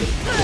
Ugh!